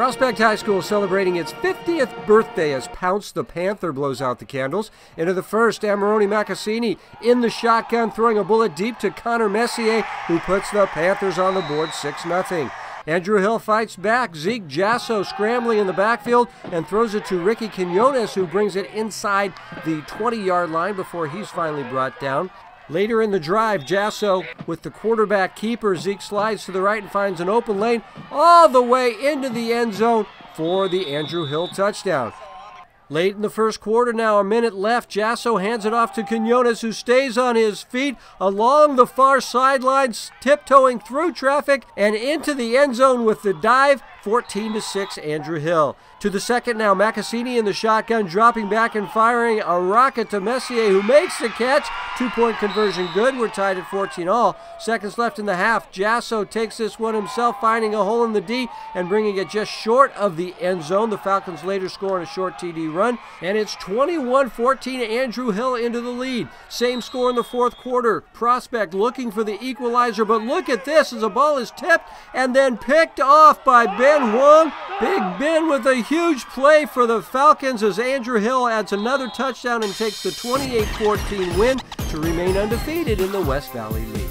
Prospect High School celebrating its 50th birthday as Pounce the Panther blows out the candles. Into the first, Amarone Makasini in the shotgun, throwing a bullet deep to Connor Messier, who puts the Panthers on the board 6 0. Andrew Hill fights back. Zeke Jasso scrambling in the backfield and throws it to Ricky Quinonez, who brings it inside the 20 yard line before he's finally brought down. Later in the drive, Jasso with the quarterback keeper. Zeke slides to the right and finds an open lane all the way into the end zone for the Andrew Hill touchdown. Late in the first quarter now, a minute left. Jasso hands it off to Quinonez, who stays on his feet along the far sidelines, tiptoeing through traffic and into the end zone with the dive. 14 to 6, Andrew Hill. To the second now, Makasini in the shotgun, dropping back and firing a rocket to Messier, who makes the catch. Two point conversion good. We're tied at 14 all. Seconds left in the half. Jasso takes this one himself, finding a hole in the D and bringing it just short of the end zone. The Falcons later score on a short TD run, and it's 21 14. Andrew Hill into the lead. Same score in the fourth quarter. Prospect looking for the equalizer, but look at this as the ball is tipped and then picked off by Ben Hoang. Big Ben with a huge play for the Falcons as Andrew Hill adds another touchdown and takes the 28 14 win to remain undefeated in the West Valley League.